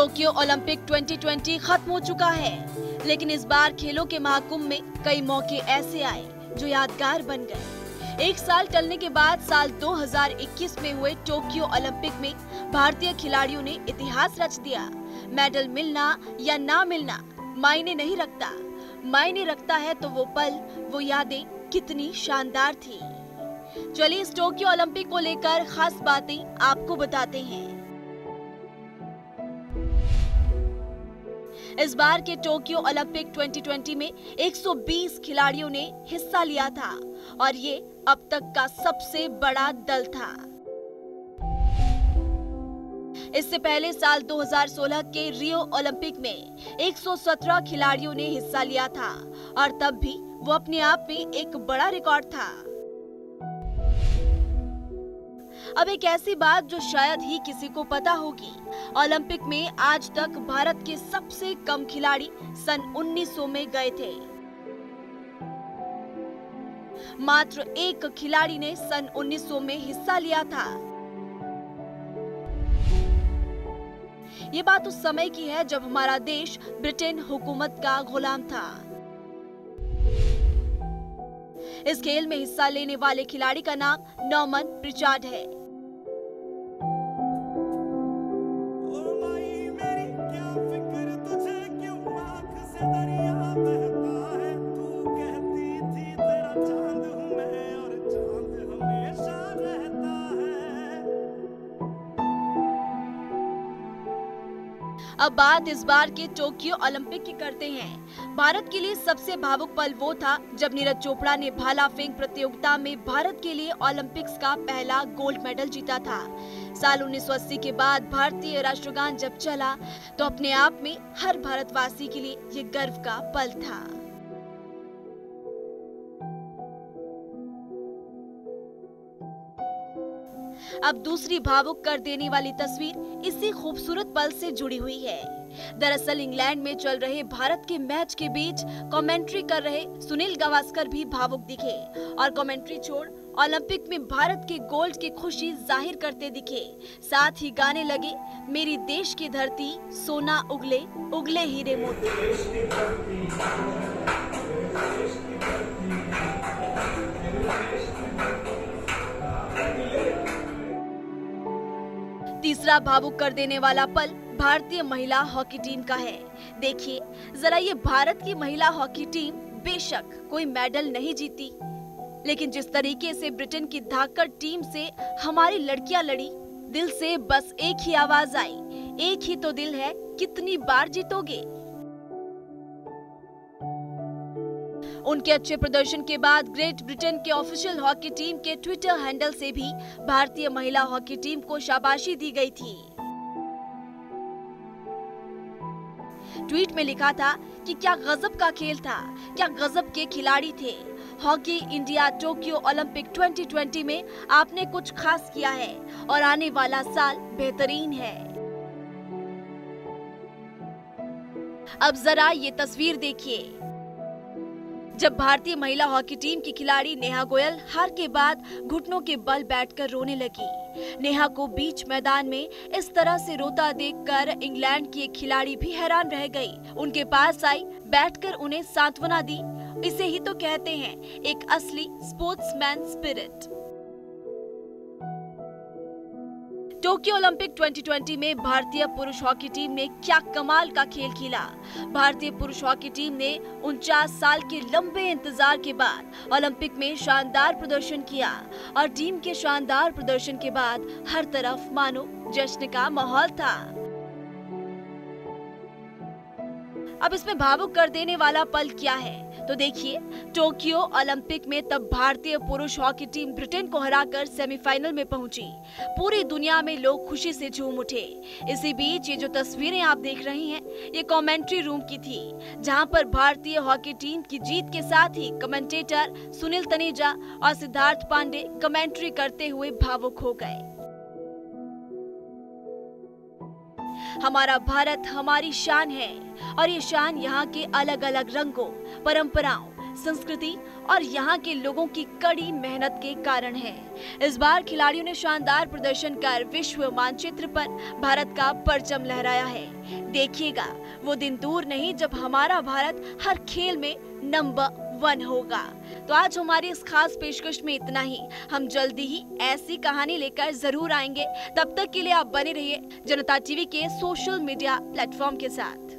Tokyo Olympic 2020 खत्म हो चुका है। लेकिन इस बार खेलों के महाकुंभ में कई मौके ऐसे आए जो यादगार बन गए। एक साल टलने के बाद साल 2021 में हुए टोक्यो ओलंपिक में भारतीय खिलाड़ियों ने इतिहास रच दिया। मेडल मिलना या ना मिलना मायने नहीं रखता। मायने रखता है तो वो पल, वो यादें कितनी शानदार थी। चलिए इस टोक्यो ओलंपिक को लेकर खास बातें आपको बताते हैं। इस बार के टोक्यो ओलंपिक 2020 में 120 खिलाड़ियों ने हिस्सा लिया था और ये अब तक का सबसे बड़ा दल था। इससे पहले साल 2016 के रियो ओलंपिक में 117 खिलाड़ियों ने हिस्सा लिया था और तब भी वो अपने आप में एक बड़ा रिकॉर्ड था। अब एक ऐसी बात जो शायद ही किसी को पता होगी। ओलंपिक में आज तक भारत के सबसे कम खिलाड़ी सन 1900 में गए थे। मात्र एक खिलाड़ी ने सन 1900 में हिस्सा लिया था। ये बात उस समय की है जब हमारा देश ब्रिटेन हुकूमत का गुलाम था। इस खेल में हिस्सा लेने वाले खिलाड़ी का नाम नॉमन प्रिचार्ड है। Everybody अब बात इस बार के टोक्यो ओलंपिक की करते हैं। भारत के लिए सबसे भावुक पल वो था जब नीरज चोपड़ा ने भाला फेंक प्रतियोगिता में भारत के लिए ओलंपिक्स का पहला गोल्ड मेडल जीता था। साल 1980 के बाद भारतीय राष्ट्रगान जब चला तो अपने आप में हर भारतवासी के लिए ये गर्व का पल था। अब दूसरी भावुक कर देने वाली तस्वीर इसी खूबसूरत पल से जुड़ी हुई है। दरअसल इंग्लैंड में चल रहे भारत के मैच के बीच कमेंट्री कर रहे सुनील गावस्कर भी भावुक दिखे और कमेंट्री छोड़ ओलंपिक में भारत के गोल्ड की खुशी ज़ाहिर करते दिखे। साथ ही गाने लगे, मेरी देश की धरती, सोना उगले उगले हीरे मोती। तीसरा भावुक कर देने वाला पल भारतीय महिला हॉकी टीम का है। देखिए, जरा ये भारत की महिला हॉकी टीम बेशक कोई मेडल नहीं जीती, लेकिन जिस तरीके से ब्रिटेन की धाकर टीम से हमारी लड़कियाँ लड़ी, दिल से बस एक ही आवाज़ आई, एक ही तो दिल है, कितनी बार जीतोगे? उनके अच्छे प्रदर्शन के बाद ग्रेट ब्रिटेन के ऑफिशियल हॉकी टीम के ट्विटर हैंडल से भी भारतीय महिला हॉकी टीम को शाबाशी दी गई थी। ट्वीट में लिखा था कि क्या गजब का खेल था, क्या गजब के खिलाड़ी थे। हॉकी इंडिया टोक्यो ओलंपिक 2020 में आपने कुछ खास किया है और आने वाला साल बेहतरीन है। अब जरा ये तस्वीर देखिए। जब भारतीय महिला हॉकी टीम की खिलाड़ी नेहा गोयल हार के बाद घुटनों के बल बैठकर रोने लगी। नेहा को बीच मैदान में इस तरह से रोता देखकर इंग्लैंड की एक खिलाड़ी भी हैरान रह गई। उनके पास आई, बैठकर उन्हें सांत्वना दी। इसे ही तो कहते हैं एक असली स्पोर्ट्समैन स्पिरिट टोक्यो ओलंपिक 2020 में भारतीय पुरुष हॉकी टीम ने क्या कमाल का खेल खेला। भारतीय पुरुष हॉकी टीम ने उनचास साल के लंबे इंतज़ार के बाद ओलंपिक में शानदार प्रदर्शन किया और टीम के शानदार प्रदर्शन के बाद हर तरफ़ मानो जश्न का माहौल था। अब इसमें भावुक कर देने वाला पल क्या है? तो देखिए, टोक्यो ओलंपिक में तब भारतीय पुरुष हॉकी टीम ब्रिटेन को हराकर सेमीफाइनल में पहुँची। पूरी दुनिया में लोग खुशी से झूम उठे। इसी बीच ये जो तस्वीरें आप देख रहे हैं, ये कमेंट्री रूम की थी, जहाँ पर भारतीय हॉकी टीम की जीत के साथ ही कमेंटेटर सुनील तनेजा और सिद्धार्थ पांडे कमेंट्री करते हुए भावुक हो गए। हमारा भारत हमारी शान है। और ये शान यहाँ के अलग अलग रंगों, परंपराओं, संस्कृति और यहाँ के लोगों की कड़ी मेहनत के कारण है। इस बार खिलाड़ियों ने शानदार प्रदर्शन कर विश्व मानचित्र पर भारत का परचम लहराया है। देखिएगा, वो दिन दूर नहीं जब हमारा भारत हर खेल में नंबर वन होगा। तो आज हमारी इस खास पेशकश में इतना ही। हम जल्दी ही ऐसी कहानी लेकर ज़रूर आएँगे। तब तक के लिए आप बने रहिए जनता टीवी के सोशल मीडिया प्लेटफॉर्म के साथ।